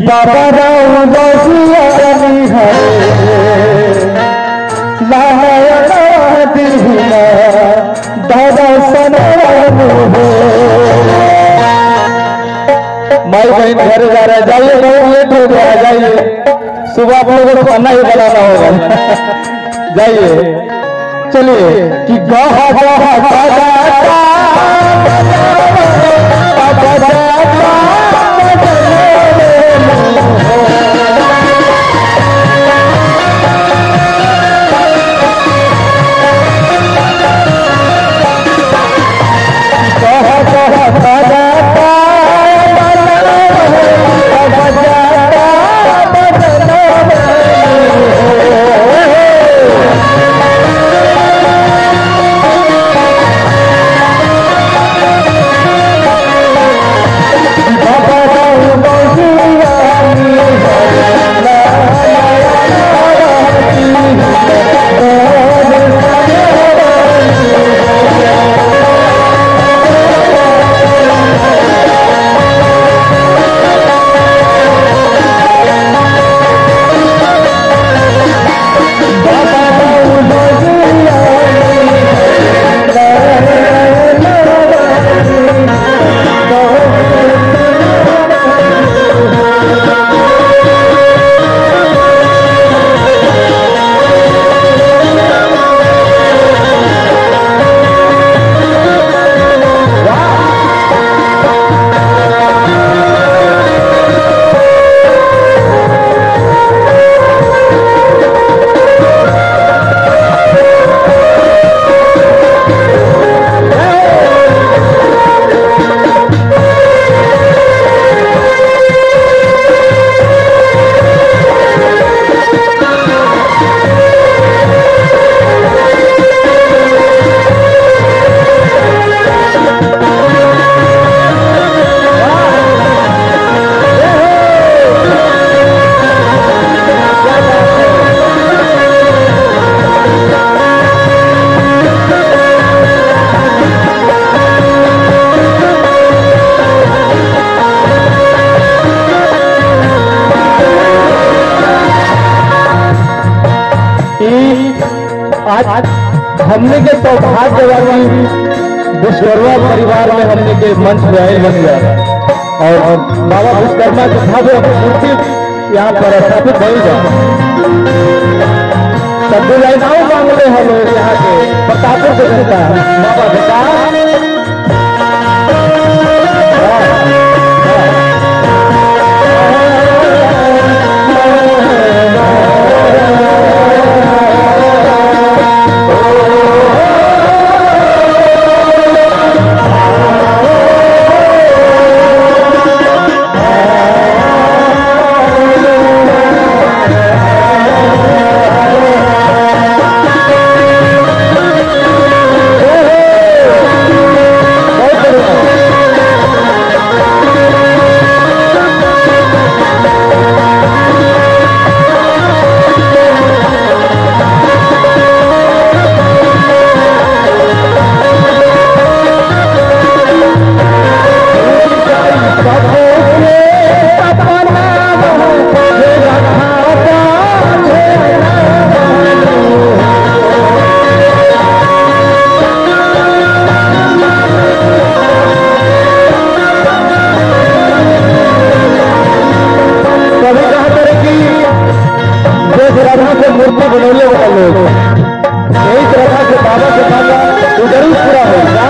बाबा राम हो। माई बहन घर जा रहा है, जाइए बहुत लेट हो गया, जाइए। सुबह आप लोगों को खाना ही बनाना होगा। जाइए। चलिए, कि गहा गहा। आज हमने के सौभाग्य वाली विश्वकर्मा परिवार में हमने के मंच में आए बन गया और बाबा विश्वकर्मा के भव्य मूर्ति यहाँ पर स्थापित हो जाए सब डिजाइनाओं मांगले हम लोग यहाँ के प्रतापुर से बाबा बेटा यही श्रद्धा से बाबा के सामने गुजारिश पूरा होगा